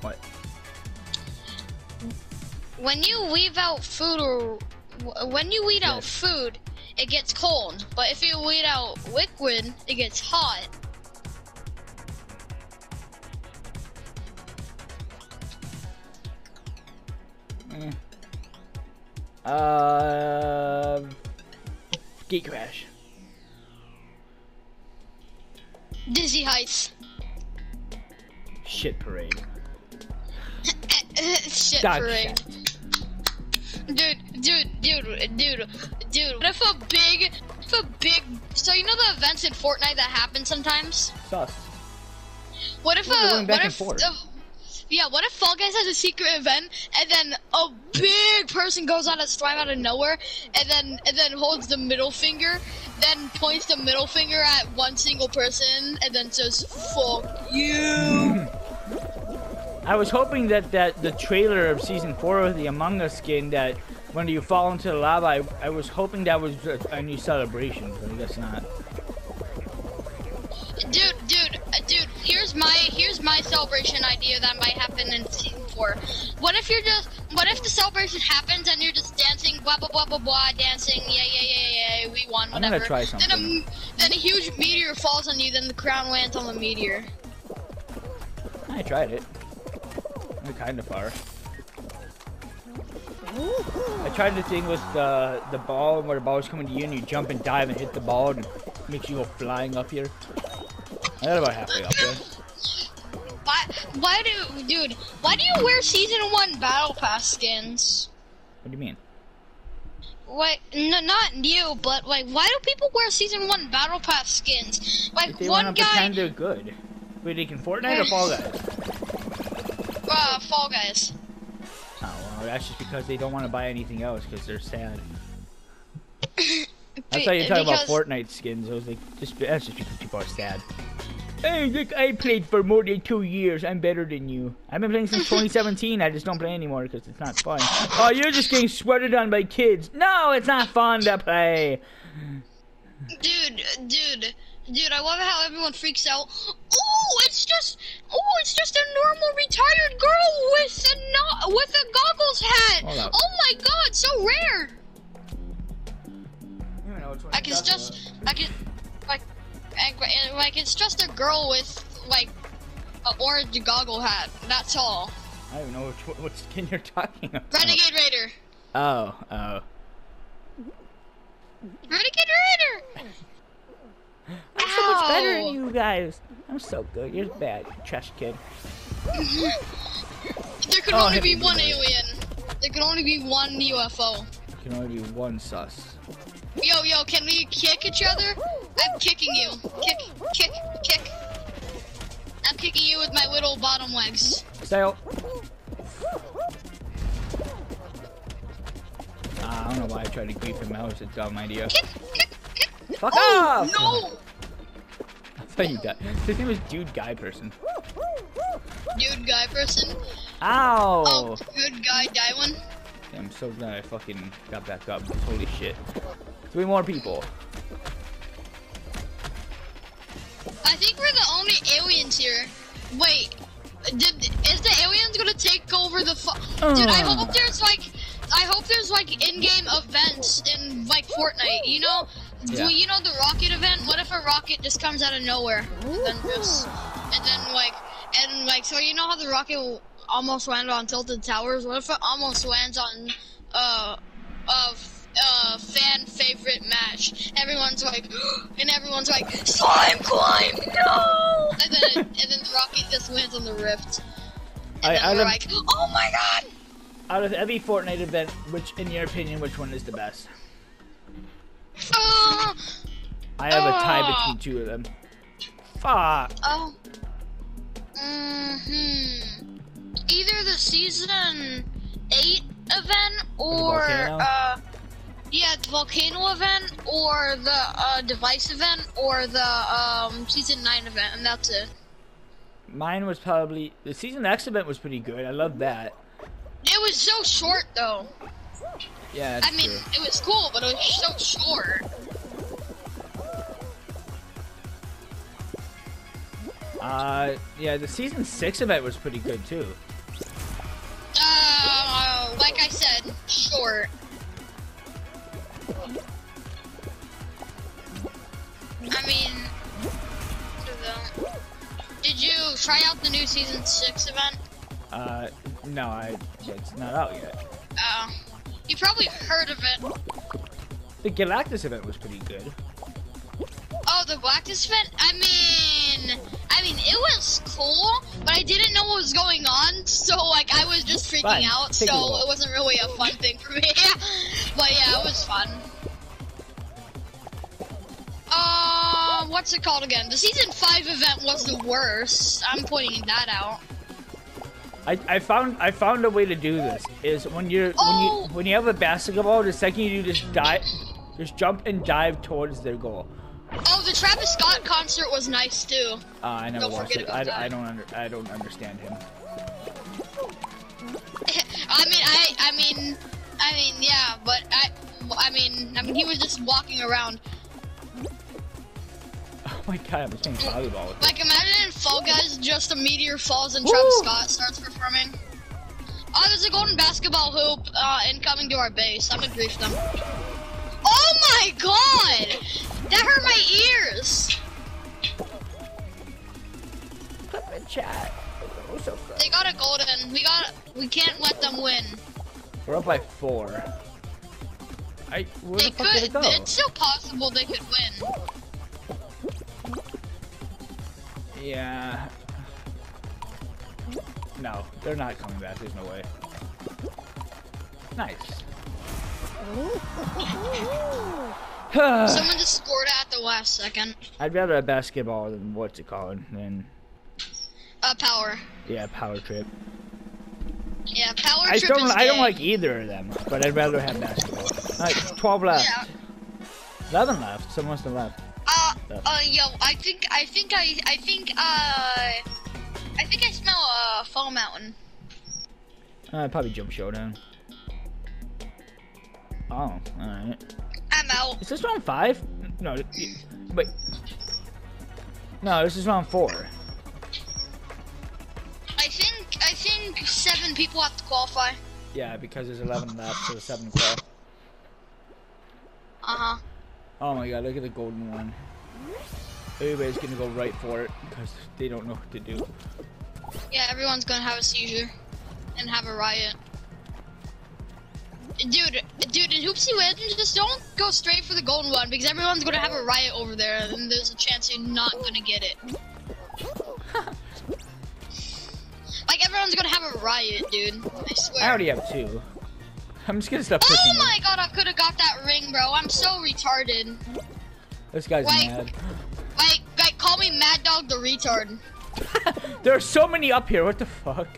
What? When you leave out food or when you weed out Yes. food, it gets cold. But if you weed out liquid, it gets hot. Eh. Uh, Gate Crash. Dizzy Heights. Shit Parade. Shit Dog parade. Dude, dude, dude, dude, dude. What if a big, if a big, so you know the events in Fortnite that happen sometimes? Sus. What if they're a, what if, yeah, what if Fall Guys has a secret event and then a big person goes on a slime out of nowhere and then and then holds the middle finger, then points the middle finger at one single person and then says "fuck you." I was hoping that, that the trailer of season four of the Among Us skin that when you fall into the lava, I, I was hoping that was a, a new celebration, but I guess not. Dude, dude, uh, dude. Here's my here's my celebration idea that might happen in season four. What if you're just what if the celebration happens and you're just dancing, blah blah blah blah blah, dancing, yeah yeah yeah yeah, yeah we won, I'm whatever. gonna try Then a then a huge meteor falls on you, then the crown lands on the meteor. I tried it. Kind of far. I tried the thing with the the ball where the ball was coming to you and you jump and dive and hit the ball and it makes you go flying up here. I got about halfway up there. Why why do dude? Why do you wear season one battle pass skins? What do you mean? Like, no, not you, but like, why do people wear season one battle pass skins? Like If they one want to guy, pretend they're good. Wait, they can Fortnite or Fall Guys? Fall Guys. Oh, well, that's just because they don't want to buy anything else because they're sad. I thought you were talking about Fortnite skins. I was like, just that's just because people are sad. Hey, look, I played for more than two years. I'm better than you. I've been playing since 2017. I just don't play anymore because it's not fun. Oh, you're just getting sweated on by kids. No, it's not fun to play. Dude, dude, dude, I love how everyone freaks out. Oh, it's just, oh, it's just a normal retired girl with a no, with a goggles hat. Hold. Oh my god, so rare. Like it's just, like it, like, like, like it's just a girl with like an orange goggle hat. That's all. I don't know which, what skin you're talking about. Renegade Raider. Oh, oh. Renegade Raider. I'm so much better than you guys. I'm so good. You're bad, trash kid. There could Oh, only be one with it. alien. There could only be one UFO. There can only be one sus. Yo, yo, can we kick each other? I'm kicking you. Kick, kick, kick. I'm kicking you with my little bottom legs. Style. Ah, I don't know why I tried to grief him. That was a dumb idea. Kick, kick, kick. Fuck oh, off! no! I thought you died. His name was Dude Guy Person. Dude, guy person. Ow! Oh, good guy, die one. I'm so glad I fucking got back up. Holy shit. Three more people. I think we're the only aliens here. Wait, did is the aliens gonna take over the? Fu- Dude, I hope uh. there's like, I hope there's like in-game events in like Fortnite. You know, Yeah. you know the rocket event. What if a rocket just comes out of nowhere and then just, and then like, and like, so you know how the rocket almost landed on tilted towers? What if it almost lands on, uh, uh, uh, fan favorite match? Everyone's like, and everyone's like, slime climb, no! And then, it, and then the rocket just lands on the rift. And I- then out we're of- like, oh my god! Out of every Fortnite event, which, in your opinion, which one is the best? Uh, I have a tie Ah. between two of them. Fuck. oh. hmm Either the season eight event or uh, yeah, the volcano event or the uh, device event or the um season nine event, and that's it. Mine was probably the season X event was pretty good. I love that. It was so short though. Yeah, I mean, true. it was cool, but it was so short. Uh, yeah, the season six event was pretty good too. Uh, like I said, short. I mean, did you try out the new season six event? Uh, no, I it's not out yet. Uh, you probably heard of it. The Galactus event was pretty good. Oh, the Galactus event? I mean, I mean, it was cool, but I didn't know what was going on, so like I was just freaking Fine. out, Take so it it wasn't really a fun thing for me. but yeah, it was fun. Uh, what's it called again? The season five event was the worst. I'm pointing that out. I, I found I found a way to do this. Is when you're Oh! when you when you have a basketball, the second you do just dive, just jump and dive towards their goal. Oh, the Travis Scott concert was nice too. Uh, I never Don't watched it. I. I don't under, I don't understand him. I mean, I, I mean, I mean, yeah, but I, I mean, I mean, he was just walking around. Oh my god, I'm playing volleyball with. Like, imagine in Fall Guys, just a meteor falls and Travis Scott starts performing. Oh, there's a golden basketball hoop uh, incoming to our base. I'm gonna grief them. Oh my god! That hurt my ears! Put in chat. Oh, so. They got a golden. We got. We can't let them win. We're up by four. I where They the fuck did could. it go? It's still possible they could win. Yeah. No, they're not coming back. There's no way. Nice. Someone just scored at the last second. I'd rather have basketball than what's it called than Uh, power. yeah power trip. Yeah, power I trip don't is I don't like either of them, but I'd rather have basketball. Alright, twelve left. Yeah. Eleven left. Someone must have left. Uh, Yeah. uh, yo, I think, I think, I, I think, uh, I think I smell a fall mountain. Uh, probably jump showdown. Oh, alright. Is this round five? No, wait. No, this is round four. I think, I think seven people have to qualify. Yeah, because there's 11 left, so the 7 qual. Uh huh. Oh my god, look at the golden one. Everybody's gonna go right for it because they don't know what to do. Yeah, everyone's gonna have a seizure and have a riot. Dude, dude, in Hoopsie Legends, just don't go straight for the golden one because everyone's gonna have a riot over there, and there's a chance you're not gonna get it. like everyone's gonna have a riot, dude. I swear. I already have two. I'm just gonna stop Oh my god, I could have got that ring, bro. I'm so retarded. This guy's Like- mad. Like, like, call me Mad Dog the retard. there are so many up here, what the fuck?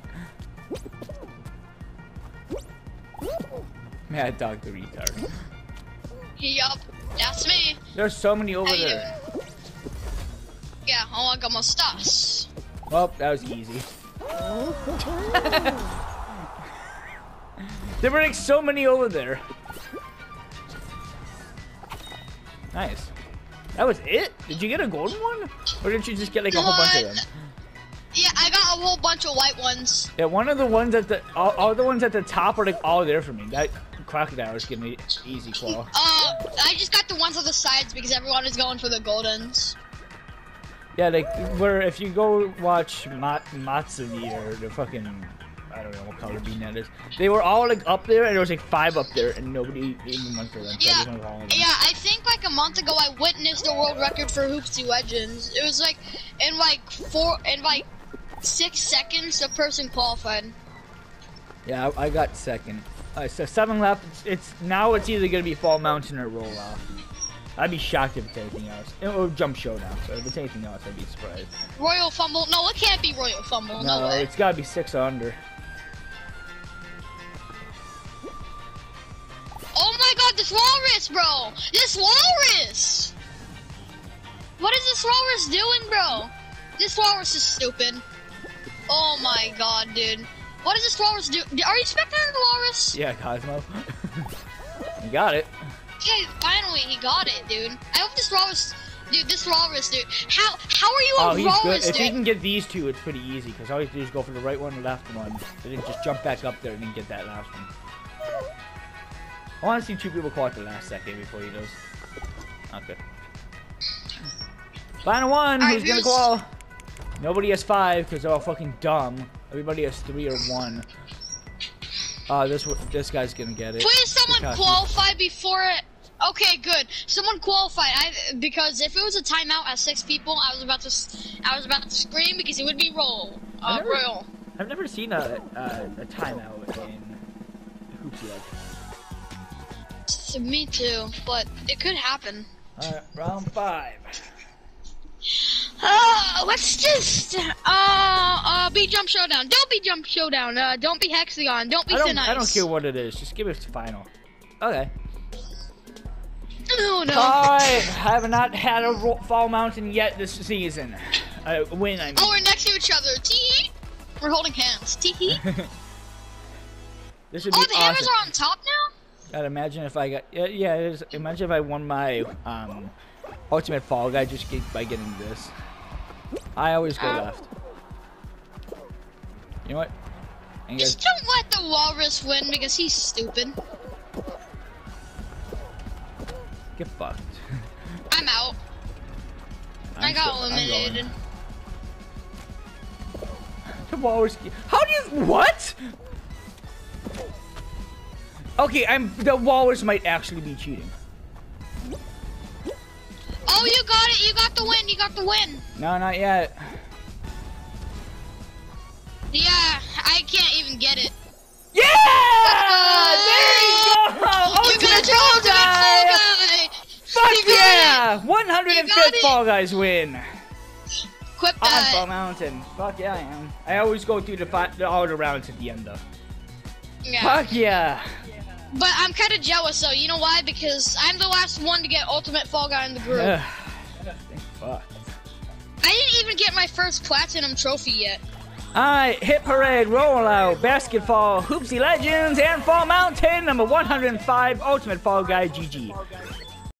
Mad Dog the retard. Yup, that's me. There's so many over there. Yeah, oh, I got my stars. Well, oh, that was easy. there were like so many over there. Nice. That was it? Did you get a golden one? Or did you just get like a whole bunch of them? Yeah, I got a whole bunch of white ones. Yeah, one of the ones at the all, all the ones at the top are like all there for me. That crocodile is giving me easy claw. Uh, I just got the ones on the sides because everyone is going for the goldens. Yeah, like where if you go watch Mat Matsugi or the fucking I don't know what color bean that is. They were all like up there and there was like five up there and nobody even went for them. So Yeah, just went for all of them. yeah. I think like a month ago I witnessed a world record for Hoopsie Legends. It was like in like four in like six seconds a person qualified. Yeah, I, I got second. Alright, so seven left. It's, it's now it's either gonna be Fall Mountain or Roll Out. I'd be shocked if it's anything else. It, or Jump Showdown. So if it's anything else, I'd be surprised. Royal Fumble. No, it can't be Royal Fumble. No, No, way. it's gotta be six or under. Oh my god, this walrus, bro! This walrus! What is this walrus doing, bro? This walrus is stupid. Oh my god, dude. What is this walrus do? Are you expecting the walrus? Yeah, Cosmo. you got it. Okay, finally he got it, dude. I hope this walrus Dude, this walrus, dude. How how are you Oh, a he's good. walrus, If dude? he can get these two, it's pretty easy. Because all you have to do is go for the right one, the left one, and then just jump back up there and then get that last one. I want to see two people call at the last second before he does. Okay. Final one. Alright, who's gonna who's- call? Nobody has five because they're all fucking dumb. Everybody has three or one. Uh, this this guy's gonna get it. Please, someone qualify before it. Okay, good. Someone qualified. I because if it was a timeout at six people, I was about to I was about to scream because it would be roll. Uh, never- royal. I've never seen a a, a timeout in Hoopsie like. Me too, but it could happen. Alright, round five. Uh, let's just uh uh be jump showdown. Don't be jump showdown. Uh, don't be hexagon. Don't be I don't. I don't care what it is. Just give it to final. Okay. Oh no. Alright, I have not had a ro- fall mountain yet this season. A win, I mean. oh, we're next to each other. Tee. We're holding hands. Tee. this would be Oh, the hammers are on top now. God, imagine if I got yeah, yeah. Imagine if I won my um ultimate fall guy just by getting this. I always go left. You know what? Just guys, don't let the walrus win because he's stupid. get fucked. I'm out. i I'm got still- I'm eliminated. The walrus. How do you what? Okay, I'm the walrus might actually be cheating. Oh, you got it. You got the win. You got the win. No, not yet. Yeah, I can't even get it. Yeah! There you go! Ultimate Fall Guy! Fuck You yeah! 105th got. Fall Guys win. Quip On that. Fall Mountain. Fuck yeah, I am. I always go through the, the all the rounds at the end though. Yeah. Fuck yeah! But I'm kind of jealous though. You know why? Because I'm the last one to get ultimate fall guy in the group. Fuck. I didn't even get my first platinum trophy yet. Alright, Hit Parade, Rollout, Basketball, Hoopsie Legends, and Fall Mountain, number 105, Ultimate Fall Guy, GG.